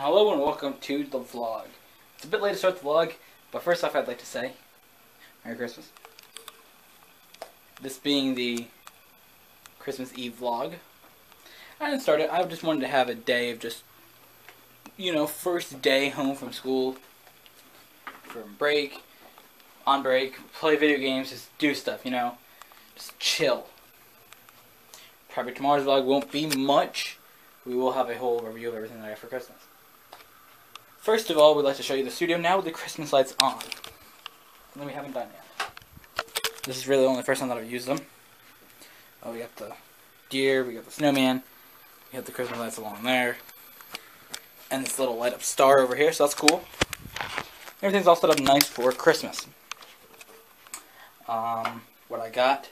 Hello and welcome to the vlog. It's a bit late to start the vlog, but first off I'd like to say Merry Christmas. This being the Christmas Eve vlog. I didn't start it, I just wanted to have a day of just, you know, first day home from school, from break, on break, play video games, just do stuff, you know, just chill. Probably tomorrow's vlog won't be much. We will have a whole review of everything that I got for Christmas. First of all, we'd like to show you the studio now with the Christmas lights on. And we haven't done yet. This is really the only first time that I've used them. Oh, we got the deer, we got the snowman, we got the Christmas lights along there, and this little light up star over here, so that's cool. Everything's all set up nice for Christmas. Um, what I got.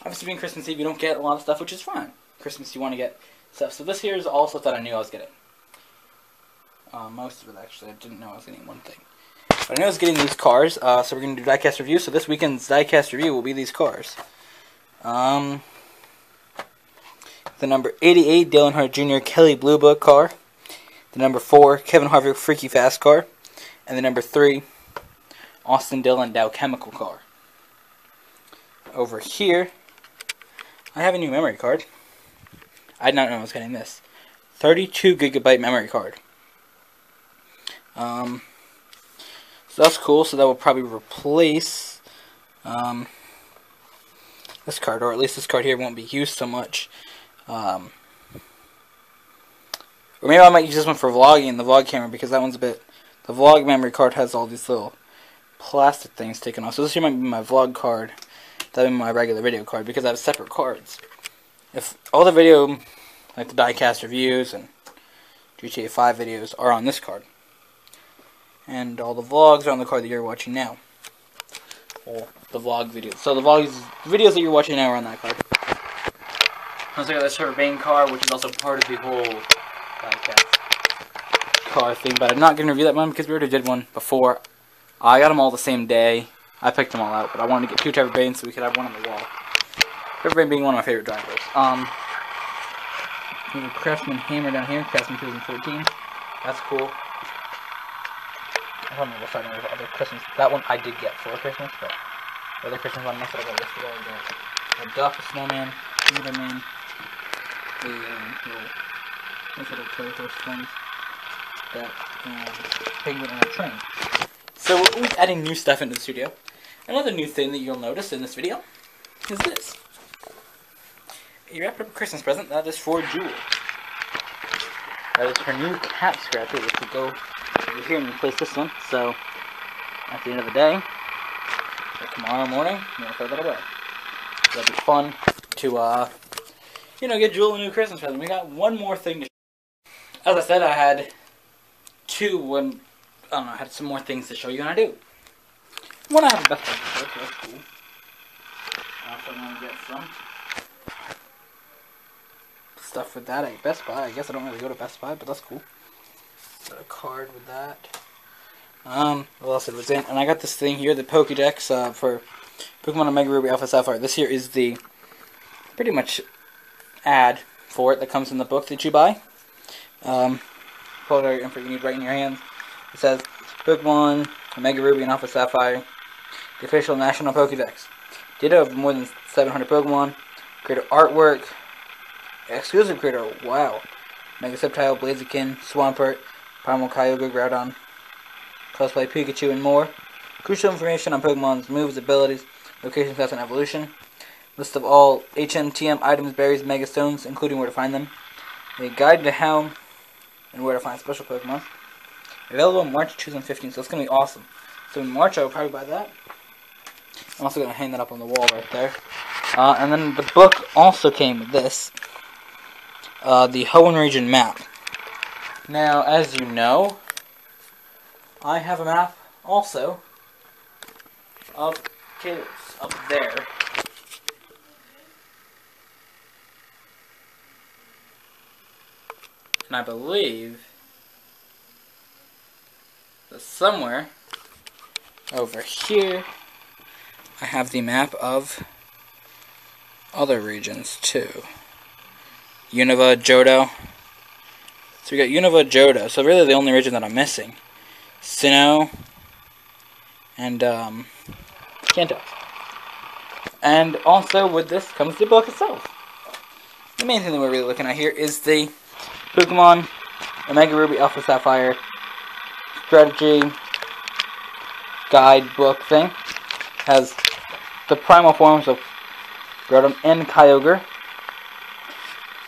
Obviously, being Christmas Eve, you don't get a lot of stuff, which is fine. Christmas, you want to get stuff. So this here is all stuff that I knew I was getting. Uh, most of it, actually. I didn't know I was getting one thing. But I know I was getting these cars, uh, so we're going to do diecast review. So this weekend's diecast review will be these cars. Um, the number 88 Dale Earnhardt Jr. Kelley Blue Book car. The number 4 Kevin Harvick Freaky Fast car. And the number 3 Austin Dillon Dow Chemical car. Over here, I have a new memory card. I did not know I was getting this. 32 gigabyte memory card. Um, so that's cool. So that will probably replace um, this card, or at least this card here won't be used so much. Um, or maybe I might use this one for vlogging, the vlog camera, because that one's a bit... The vlog memory card has all these little plastic things taken off. So this here might be my vlog card. That'll be my regular video card, because I have separate cards. If all the video, like the diecast reviews and GTA 5 videos, are on this card. And all the vlogs are on the card that you're watching now. Or the vlog videos. So the vlogs, videos that you're watching now are on that card. Let's Also got this Urbane car, which is also part of the whole diecast car thing. But I'm not going to review that one because we already did one before. I got them all the same day. I picked them all out, but I wanted to get two Trevor Baynes so we could have one on the wall. Trevor Bayne being one of my favorite drivers. Um, we have a Craftsman Hammer down here, Craftsman 2014. That's cool. I don't know if I know other Christmas. That one I did get for Christmas, but the other Christmas one, I got yesterday. I got a duck, a snowman, Enderman, the um, little, toy horse things, that um, penguin, and a train. So we're always adding new stuff into the studio. Another new thing that you'll notice in this video is this. A wrapped up a Christmas present that is for Jewel. That is her new cat scratcher, which will go over here and replace this one. So, at the end of the day, or tomorrow morning, I'm to throw that away. So that'd be fun to, uh, you know, get Jewel a new Christmas present. We got one more thing to As I said, I had two, when, I don't know, I had some more things to show you, and I do. One I have a Best Buy so that's cool. Also want to get some stuff with that at Best Buy. I guess I don't really go to Best Buy, but that's cool. Got a card with that. Um, what else it was in? And I got this thing here, the Pokédex uh, for Pokemon Omega Ruby Alpha Sapphire. This here is the pretty much ad for it that comes in the book that you buy. Um, out info you need right in your hands. It says Pokemon Omega Ruby and Alpha Sapphire, the official national Pokédex. Data of more than 700 Pokemon. Creator artwork. Exclusive creator. Wow. Mega Sceptile, Blaziken, Swampert, Primal Kyogre, Groudon, Cosplay Pikachu, and more. Crucial information on Pokemon's moves, abilities, location, stats, and evolution. List of all HMTM items, berries, Mega Stones, including where to find them. A guide to how and where to find special Pokemon. Available March 2015, so it's going to be awesome. So in March, I will probably buy that. I'm also going to hang that up on the wall right there. Uh, and then the book also came with this. Uh, the Hoenn region map. Now, as you know, I have a map also of Kalos up there. And I believe that somewhere over here I have the map of other regions too. Unova, Johto, So we got Unova Johto. So really the only region that I'm missing. Sinnoh and um, Kanto. And also with this comes the book itself. The main thing that we're really looking at here is the Pokemon Omega Ruby Alpha Sapphire strategy guidebook thing. Has the primal forms of Groudon and Kyogre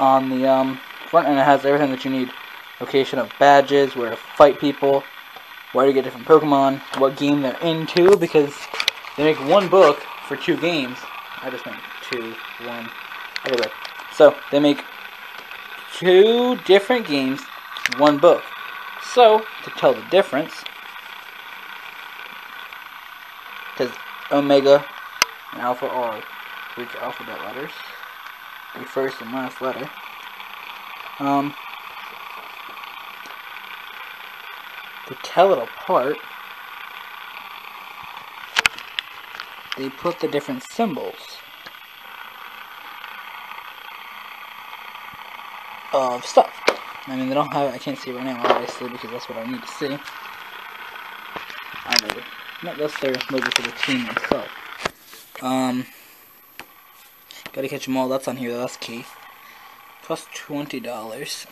on the um, front, and it has everything that you need. Location of badges, where to fight people, where to get different Pokemon, what game they're into, because they make one book for two games. I just meant two, one. Anyway, so they make two different games, one book. So, to tell the difference, because Omega and Alpha are Greek alphabet letters, the first and last letter. Um, to tell it apart, they put the different symbols of stuff. I mean, they don't have, I can't see right now, obviously, because that's what I need to see. I know. not their logo for the team itself. Um, gotta catch them all. That's on here. That's key. Plus Plus twenty dollars.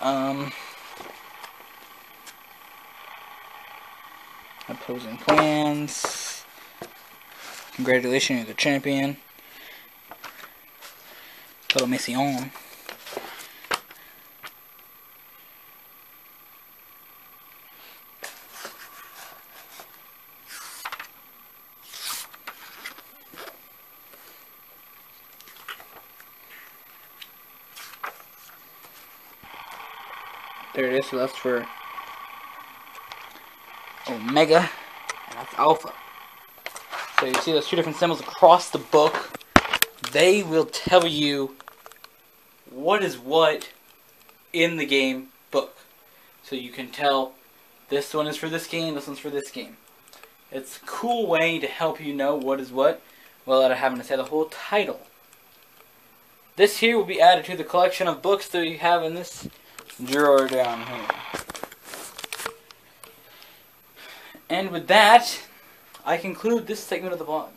Um, opposing plans. Congratulations, you're the champion. Little mission. There it is, that's for Omega, and that's Alpha. So you see those two different symbols across the book. They will tell you what is what in the game book. So you can tell this one is for this game, this one's for this game. It's a cool way to help you know what is what without having to say the whole title. This here will be added to the collection of books that you have in this drawer down here. And with that, I conclude this segment of the vlog.